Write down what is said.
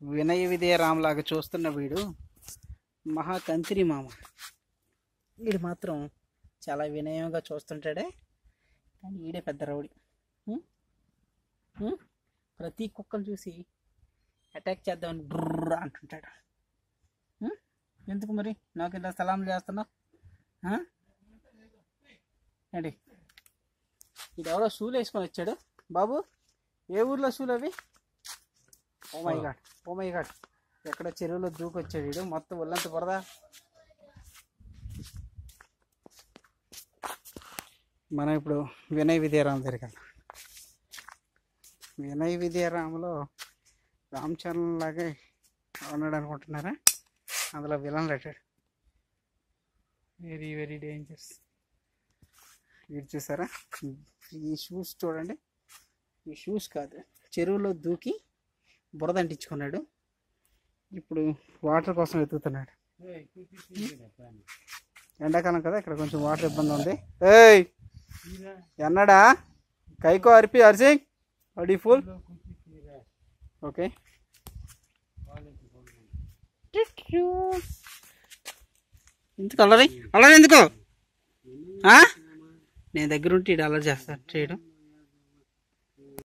వినయ విధేయ రామ్లాగా చూస్తున్న వీడు మహా కంత్రి మామ. వీడు మాత్రం చాలా వినయంగా చూస్తుంటాడే కానీ వీడే పెద్ద రౌడి. ప్రతి కుక్కను చూసి అటాక్ చేద్దామని బ్రర్ అంటుంటాడు. ఎందుకు మరి? నాకు ఇలా సలాం చేస్తున్నావు? అండి ఇది ఎవడో షూలు వేసుకొని వచ్చాడు. బాబు ఏ ఊర్లో షూలు అవి? Oh my god oh my god ఎక్కడ చెరువులో దూకొచ్చాడు వీడు? మొత్తం ఒళ్ళంత బురదా. మనం ఇప్పుడు వినయ్ విద్యారామ్ దగ్గరికి వినయ్ విద్యారాములో రామ్ చరణ్ లాగే ఉన్నాడు అనుకుంటున్నారా? అందులో విలన్ లెట్టాడు వెరీ వెరీ డేంజరస్ వీడు చూసారా? ఈ షూస్ చూడండి. ఈ షూస్ కాదు. చెరువులో దూకి బురద అంటించుకున్నాడు. ఇప్పుడు వాటర్ కోసం వెతుకుతున్నాడు ఎండాకాలం కదా ఇక్కడ కొంచెం వాటర్ ఇబ్బంది ఉంది. ఏయ్! ఎన్నడా? కైకో అరిపి అరిసింగ్ అడి ఫుల్. ఓకే. ఎందుకు అల్లరి? అల్లరి ఎందుకు? నేను దగ్గర ఉంటే ఈడు అల్లరి చేస్తాను చేయడం.